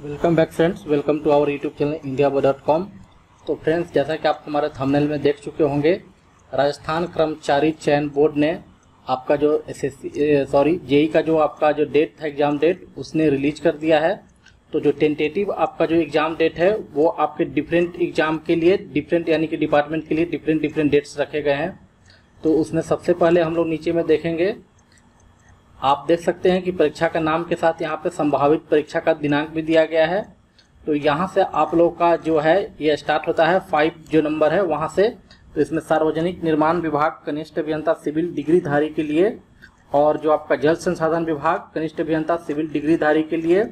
Welcome back friends welcome to our YouTube channel India dot com तो friends जैसा कि आप हमारे थंबनेल में देख चुके होंगे, राजस्थान कर्मचारी चयन बोर्ड ने आपका जो एस एस सॉरी जेई का जो आपका जो डेट था एग्ज़ाम डेट उसने रिलीज़ कर दिया है। तो जो टेंटेटिव आपका जो एग्ज़ाम डेट है, वो आपके डिफरेंट एग्ज़ाम के लिए डिफरेंट यानी कि डिपार्टमेंट के लिए डिफरेंट डिफरेंट डेट्स रखे गए हैं। तो उसमें सबसे पहले हम लोग नीचे में देखेंगे आप देख सकते हैं कि परीक्षा का नाम के साथ यहाँ पे संभावित परीक्षा का दिनांक भी दिया गया है। तो यहाँ से आप लोग का जो है, ये स्टार्ट होता है फाइव जो नंबर है, वहाँ से। तो इसमें सार्वजनिक निर्माण विभाग, कनिष्ठ अभियंता, सिविल डिग्रीधारी के लिए और जो आपका जल संसाधन विभाग, कनिष्ठ अभियंता, सिविल डिग्रीधारी के लिए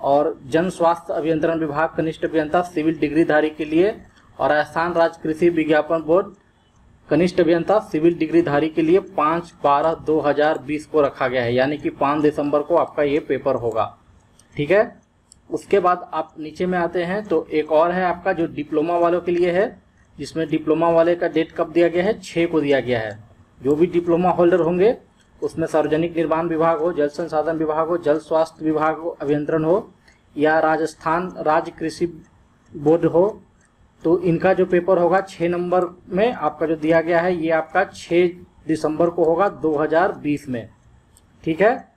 और जन स्वास्थ्य अभियंत्रण विभाग, कनिष्ठ अभियंता, सिविल डिग्रीधारी के लिए और राजस्थान राज्य कृषि विज्ञापन बोर्ड कनिष्ठ अभियंता सिविल डिग्रीधारी के लिए पाँच बारह दो हज़ार बीस को रखा गया है, यानी कि पाँच दिसंबर को आपका ये पेपर होगा। ठीक है? उसके बाद आप नीचे में आते हैं तो एक और है आपका जो डिप्लोमा वालों के लिए है, जिसमें डिप्लोमा वाले का डेट कब दिया गया है? छः को दिया गया है। जो भी डिप्लोमा होल्डर होंगे, उसमें सार्वजनिक निर्माण विभाग हो, जल संसाधन विभाग हो, जल स्वास्थ्य विभाग हो, अभियंत्रण हो, या राजस्थान राज्य कृषि बोर्ड हो तो इनका जो पेपर होगा छः नंबर में आपका जो दिया गया है, ये आपका छः दिसंबर को होगा 2020 में। ठीक है?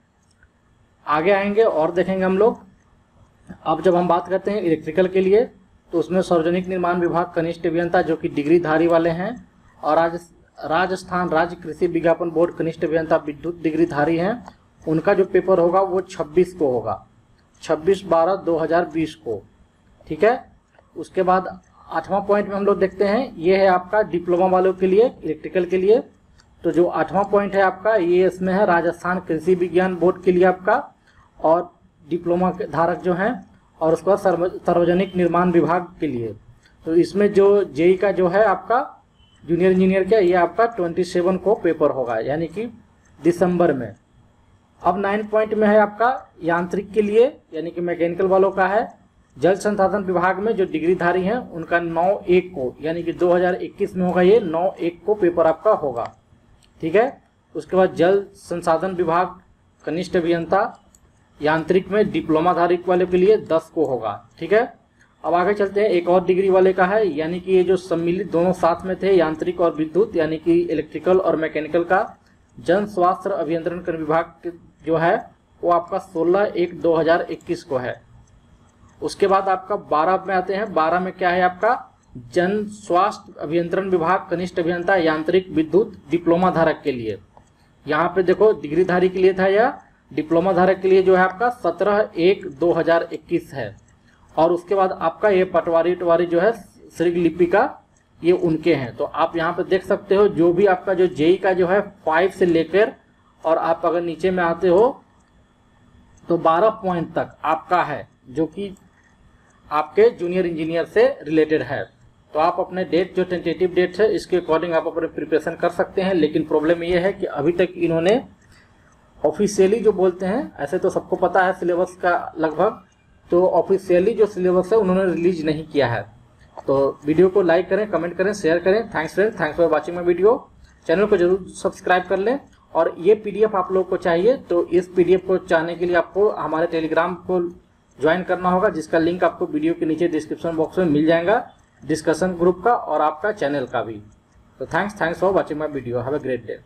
आगे आएँगे और देखेंगे हम लोग। अब जब हम बात करते हैं इलेक्ट्रिकल के लिए तो उसमें सार्वजनिक निर्माण विभाग, कनिष्ठ अभियंता जो कि डिग्रीधारी वाले हैं, और राज राजस्थान राज्य कृषि विज्ञापन बोर्ड कनिष्ठ अभियंता विद्युत डिग्रीधारी हैं। उनका जो पेपर होगा वो 26 को होगा। 26 बारह 2020 को। ठीक है? उसके बाद आठवां पॉइंट में हम लोग देखते हैं, ये है आपका डिप्लोमा वालों के लिए इलेक्ट्रिकल के लिए। तो जो आठवां पॉइंट है आपका, ये इसमें है राजस्थान कृषि विज्ञान बोर्ड के लिए आपका, और डिप्लोमा के धारक जो हैं, और उसके बाद सार्वजनिक निर्माण विभाग के लिए। तो इसमें जो जेई का जो है आपका जूनियर इंजीनियर का, ये आपका ट्वेंटी सेवन को पेपर होगा, यानी कि दिसंबर में। अब नाइन पॉइंट में है आपका यांत्रिक के लिए, यानी कि मैकेनिकल वालों का है। जल संसाधन विभाग में जो डिग्रीधारी हैं, उनका नौ एक को, यानी कि 2021 में होगा ये, नौ एक को पेपर आपका होगा। ठीक है? उसके बाद जल संसाधन विभाग, कनिष्ठ अभियंता, यांत्रिक में डिप्लोमा धारिक वाले के लिए 10 को होगा। ठीक है? अब आगे चलते हैं, एक और डिग्री वाले का है, यानी कि ये जो सम्मिलित दोनों साथ में थे, यांत्रिक और विद्युत, यानी कि इलेक्ट्रिकल और मैकेनिकल का, जन स्वास्थ्य अभियंत्रण विभाग जो है, वो आपका 16 एक 2021 को है। उसके बाद आपका बारह में आते हैं। बारह में क्या है आपका? जन स्वास्थ्य अभियंत्रण विभाग, कनिष्ठ अभियंता, यांत्रिक विद्युत डिप्लोमा धारक के लिए। यहाँ पे देखो, डिग्रीधारी के लिए था या डिप्लोमा धारक के लिए जो है आपका सत्रह एक दो हज़ार इक्कीस है। और उसके बाद आपका ये पटवारी उटवारी जो है, श्री लिपि का, ये उनके हैं। तो आप यहाँ पे देख सकते हो, जो भी आपका जो जेई का जो है फाइव से लेकर, और आप अगर नीचे में आते हो तो बारह पॉइंट तक आपका है, जो कि आपके जूनियर इंजीनियर से रिलेटेड है। तो आप अपने डेट जो टेंटेटिव डेट है, इसके अकॉर्डिंग आप अपने प्रिपरेशन कर सकते हैं, लेकिन प्रॉब्लम ये है कि अभी तक इन्होंने ऑफिशियली जो बोलते हैं, ऐसे तो सबको पता है सिलेबस का लगभग तो ऑफिशियली जो सिलेबस है, उन्होंने रिलीज़ नहीं किया है। तो वीडियो को लाइक करें कमेंट करें शेयर करें। Thanks friend thanks for watching my video channel को ज़रूर सब्सक्राइब कर लें। और ये पीडीएफ आप लोग को चाहिए तो इस पीडीएफ को चाहने के लिए आपको हमारे टेलीग्राम को ज्वाइन करना होगा, जिसका लिंक आपको वीडियो के नीचे डिस्क्रिप्शन बॉक्स में मिल जाएगा, डिस्कशन ग्रुप का और आपका चैनल का भी। तो thanks thanks for watching my video have a great day